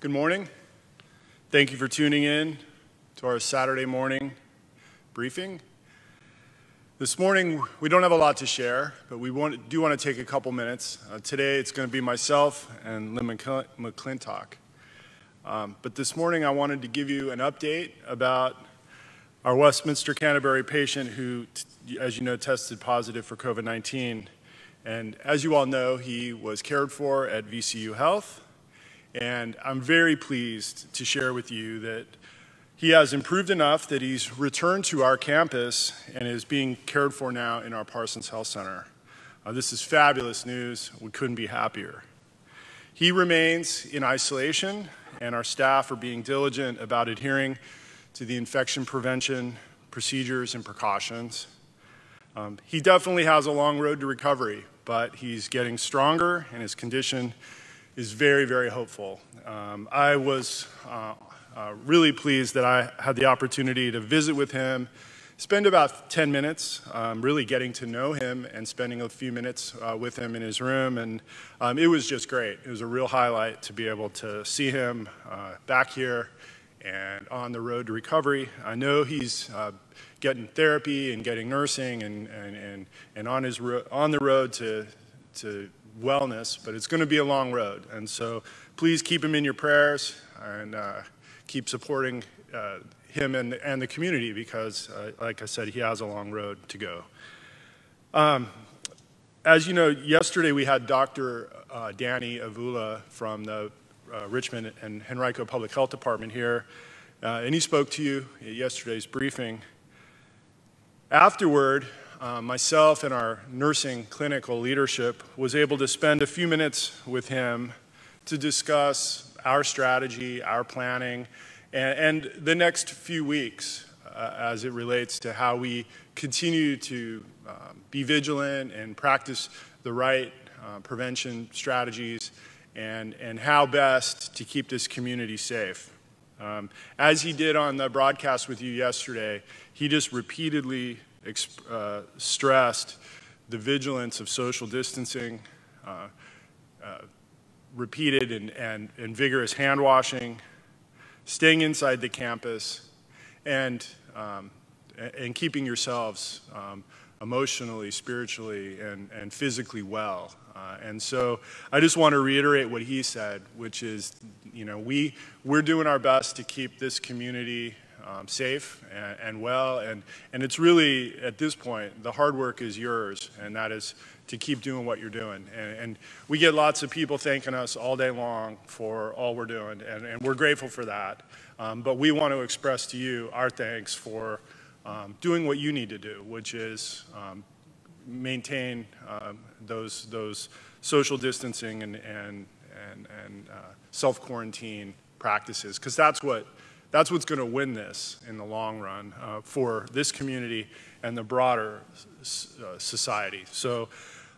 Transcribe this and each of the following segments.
Good morning. Thank you for tuning in to our Saturday morning briefing. This morning, we don't have a lot to share, but we want, do want to take a couple minutes. Uh, today, it's going to be myself and Lynn McClintock. Um, but this morning, I wanted to give you an update about our Westminster Canterbury patient who, as you know, tested positive for COVID 19. And as you all know, he was cared for at VCU Health and I'm very pleased to share with you that he has improved enough that he's returned to our campus and is being cared for now in our Parsons Health Center. Uh, this is fabulous news. We couldn't be happier. He remains in isolation, and our staff are being diligent about adhering to the infection prevention procedures and precautions. Um, he definitely has a long road to recovery, but he's getting stronger and his condition is very, very hopeful. Um, I was uh, uh, really pleased that I had the opportunity to visit with him, spend about 10 minutes um, really getting to know him and spending a few minutes uh, with him in his room. And um, it was just great. It was a real highlight to be able to see him uh, back here and on the road to recovery. I know he's uh, getting therapy and getting nursing and, and, and, and on, his on the road to, to wellness, but it's going to be a long road. And so please keep him in your prayers and uh, keep supporting uh, him and, and the community because, uh, like I said, he has a long road to go. Um, as you know, yesterday we had Dr. Uh, Danny Avula from the uh, Richmond and Henrico Public Health Department here, uh, and he spoke to you at yesterday's briefing. Afterward, uh, myself and our nursing clinical leadership was able to spend a few minutes with him to discuss our strategy, our planning, and, and the next few weeks uh, as it relates to how we continue to um, be vigilant and practice the right uh, prevention strategies and, and how best to keep this community safe. Um, as he did on the broadcast with you yesterday, he just repeatedly uh, stressed the vigilance of social distancing, uh, uh, repeated and, and, and, vigorous hand washing, staying inside the campus, and, um, and keeping yourselves um, emotionally, spiritually, and, and physically well. Uh, and so I just want to reiterate what he said, which is, you know, we, we're doing our best to keep this community um, safe and, and, well. And, and it's really, at this point, the hard work is yours, and that is to keep doing what you're doing. And, and we get lots of people thanking us all day long for all we're doing, and, and we're grateful for that. Um, but we want to express to you our thanks for um, doing what you need to do, which is um, maintain um, those, those social distancing and, and, and, and uh, self-quarantine practices, because that's what that's what's going to win this in the long run uh, for this community and the broader uh, society. So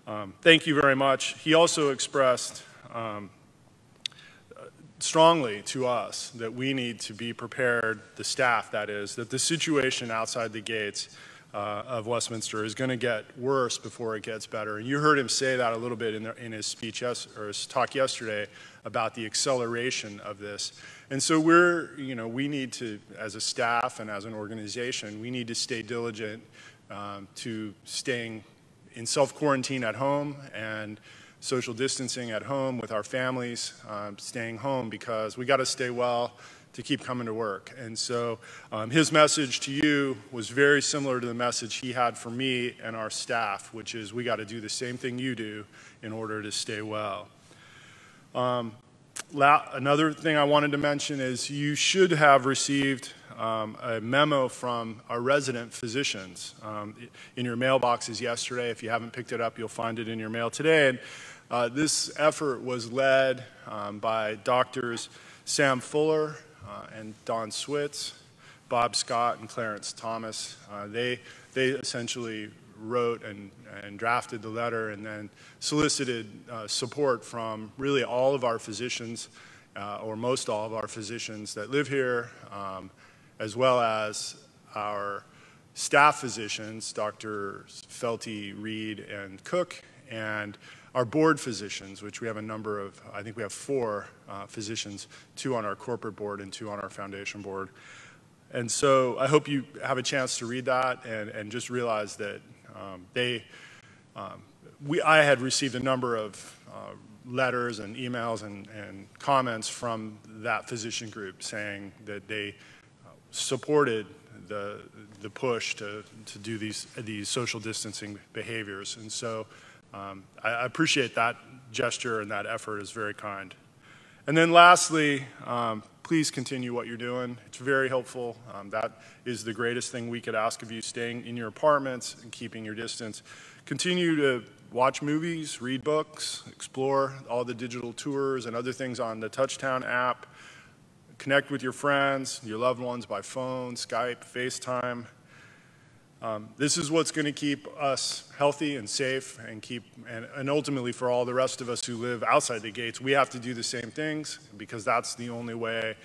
um, thank you very much. He also expressed um, strongly to us that we need to be prepared, the staff that is, that the situation outside the gates uh, of Westminster is going to get worse before it gets better. And you heard him say that a little bit in, the, in his speech yes, or his talk yesterday about the acceleration of this. And so we're, you know, we need to, as a staff and as an organization, we need to stay diligent um, to staying in self-quarantine at home and social distancing at home with our families, um, staying home because we got to stay well to keep coming to work. And so um, his message to you was very similar to the message he had for me and our staff, which is we got to do the same thing you do in order to stay well. Um, another thing I wanted to mention is you should have received um, a memo from our resident physicians um, in your mailboxes yesterday. If you haven't picked it up, you'll find it in your mail today. And uh, this effort was led um, by doctors Sam Fuller and Don Switz, Bob Scott, and Clarence Thomas. Uh, they, they essentially wrote and, and drafted the letter and then solicited uh, support from really all of our physicians, uh, or most all of our physicians that live here, um, as well as our staff physicians, Dr. Felty, Reed, and Cook, and our board physicians, which we have a number of, I think we have four uh, physicians, two on our corporate board and two on our foundation board. And so I hope you have a chance to read that and, and just realize that um, they, um, we, I had received a number of uh, letters and emails and, and, comments from that physician group saying that they uh, supported the, the push to, to do these, these social distancing behaviors. And so um, I, I, appreciate that gesture and that effort is very kind. And then lastly, um, please continue what you're doing. It's very helpful. Um, that is the greatest thing we could ask of you, staying in your apartments and keeping your distance. Continue to watch movies, read books, explore all the digital tours and other things on the Touchtown app. Connect with your friends, your loved ones by phone, Skype, FaceTime. Um, this is what's going to keep us healthy and safe and keep, and, and, ultimately for all the rest of us who live outside the gates, we have to do the same things because that's the only way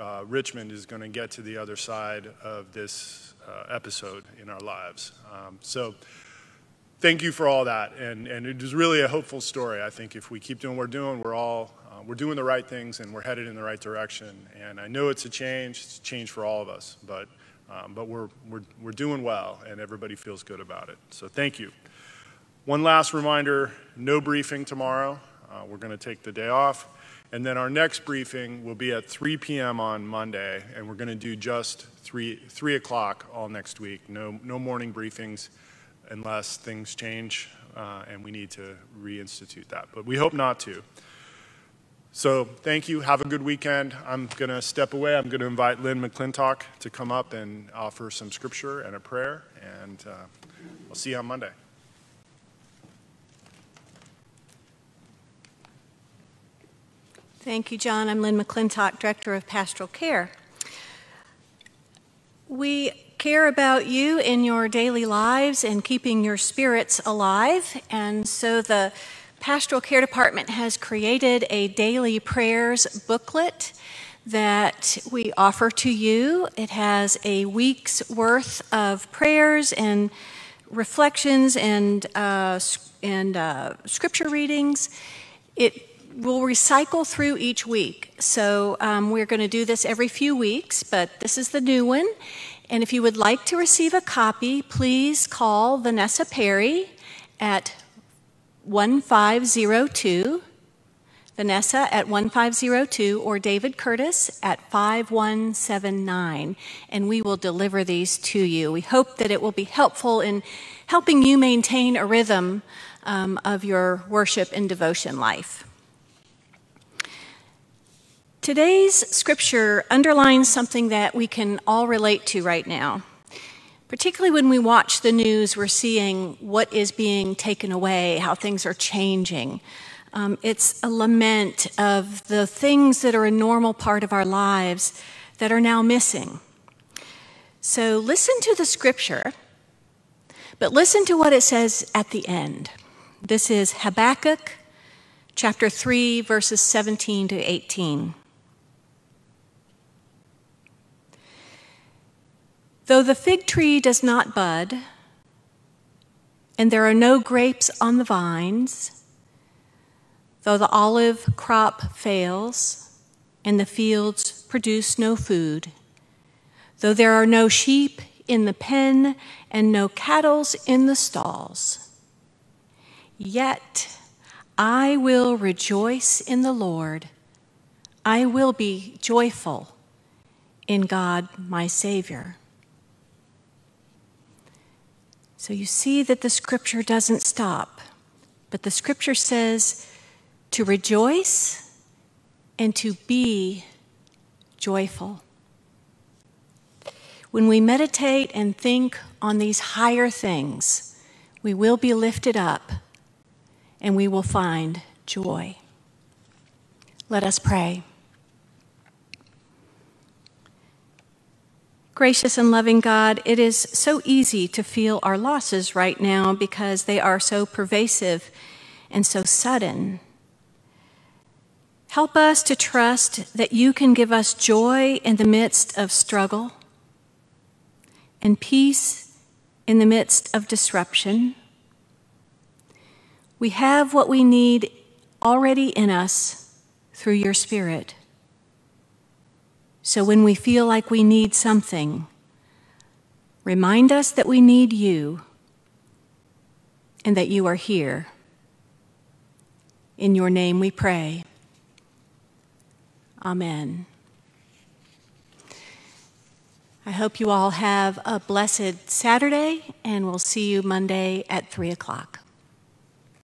uh, Richmond is going to get to the other side of this uh, episode in our lives. Um, so thank you for all that. And, and it is really a hopeful story. I think if we keep doing what we're doing, we're all we're doing the right things and we're headed in the right direction. And I know it's a change, it's a change for all of us, but, um, but we're, we're, we're doing well and everybody feels good about it. So thank you. One last reminder, no briefing tomorrow. Uh, we're going to take the day off. And then our next briefing will be at 3 p.m. on Monday, and we're going to do just 3, 3 o'clock all next week. No, no morning briefings unless things change uh, and we need to reinstitute that. But we hope not to. So thank you. Have a good weekend. I'm going to step away. I'm going to invite Lynn McClintock to come up and offer some scripture and a prayer. And uh, I'll see you on Monday. Thank you, John. I'm Lynn McClintock, Director of Pastoral Care. We care about you in your daily lives and keeping your spirits alive. And so the Pastoral Care Department has created a daily prayers booklet that we offer to you. It has a week's worth of prayers and reflections and, uh, and uh, scripture readings. It will recycle through each week. So um, we're going to do this every few weeks, but this is the new one. And if you would like to receive a copy, please call Vanessa Perry at 1502, Vanessa at 1502, or David Curtis at 5179, and we will deliver these to you. We hope that it will be helpful in helping you maintain a rhythm um, of your worship and devotion life. Today's scripture underlines something that we can all relate to right now. Particularly when we watch the news, we're seeing what is being taken away, how things are changing. Um, it's a lament of the things that are a normal part of our lives that are now missing. So listen to the scripture, but listen to what it says at the end. This is Habakkuk chapter 3, verses 17 to 18. Though the fig tree does not bud, and there are no grapes on the vines, though the olive crop fails, and the fields produce no food, though there are no sheep in the pen and no cattle in the stalls, yet I will rejoice in the Lord. I will be joyful in God my Savior. So you see that the scripture doesn't stop, but the scripture says to rejoice and to be joyful. When we meditate and think on these higher things, we will be lifted up and we will find joy. Let us pray. Gracious and loving God, it is so easy to feel our losses right now because they are so pervasive and so sudden. Help us to trust that you can give us joy in the midst of struggle and peace in the midst of disruption. We have what we need already in us through your Spirit. So when we feel like we need something, remind us that we need you and that you are here. In your name we pray. Amen. I hope you all have a blessed Saturday, and we'll see you Monday at 3 o'clock.